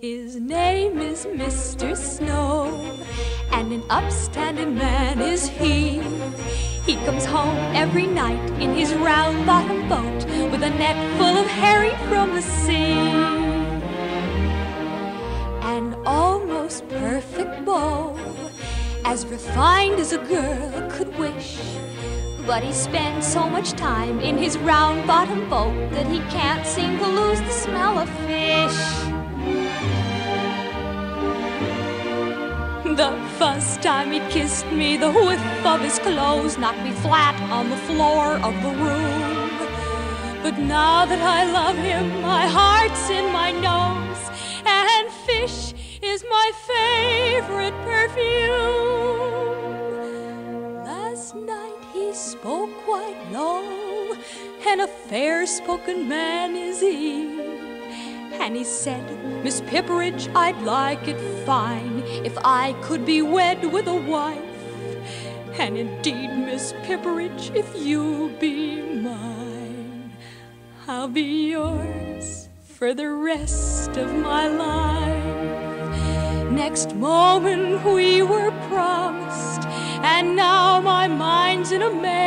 His name is Mr. Snow, and an upstanding man is he. He comes home every night in his round bottom boat with a net full of herring from the sea. An almost perfect beau, as refined as a girl could wish. But he spends so much time in his round bottom boat that he can't seem to lose the smell of fish. The first time he kissed me, the whiff of his clothes knocked me flat on the floor of the room. But now that I love him, my heart's in my nose, and fish is my favorite perfume. Last night he spoke quite low, and a fair spoken man is he. And he said, Miss Pipperidge, I'd like it fine if I could be wed with a wife. And indeed, Miss Pipperidge, if you be mine, I'll be yours for the rest of my life. Next moment we were promised, and now my mind's in a maze.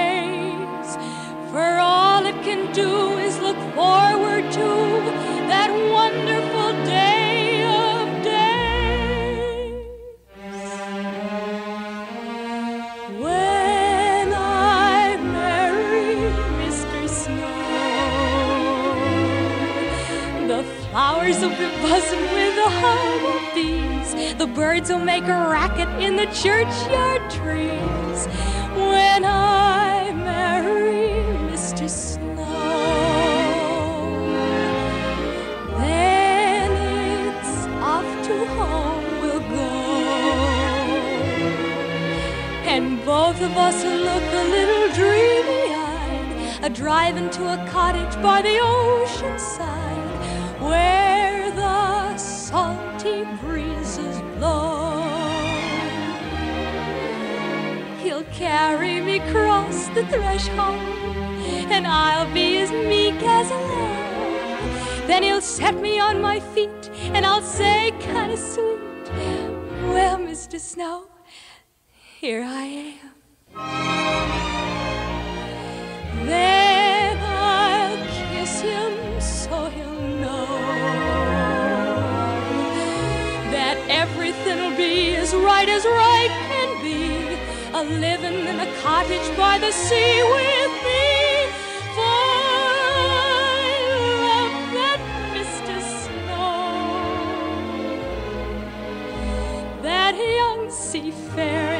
Flowers will be buzzing with the hum of bees. The birds will make a racket in the churchyard trees when I marry Mr. Snow. Then it's off to home we'll go. And both of us will look a little dreamy eyed, a drive into a cottage by the ocean side, He'll carry me across the threshold, and I'll be as meek as a lamb. Then he'll set me on my feet, and I'll say, kinda sweet, Well, Mr. Snow, here I am. Then I'll kiss him so he'll know that everything'll be as right as right. A living in a cottage by the sea with me. For I love that Mr. Snow, that young seafaring